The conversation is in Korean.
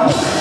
아!